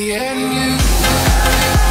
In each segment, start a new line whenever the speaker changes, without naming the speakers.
me and you.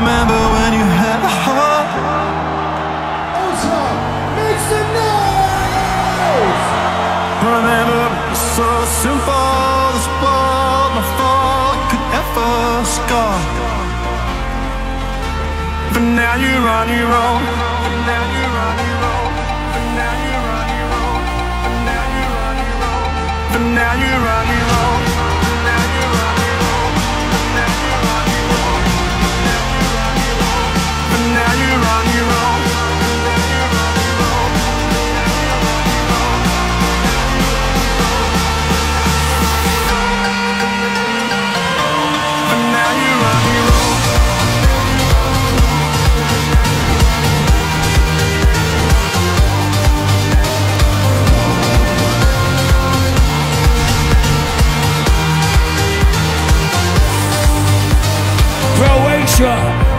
Remember when you had a heart?
Make some noise!
Remember it's so simple, this world no fault could ever scar. But now you're on your own. But now you're on your own. But now you're on your own. But now you're on your own. But now you're on your own.
future.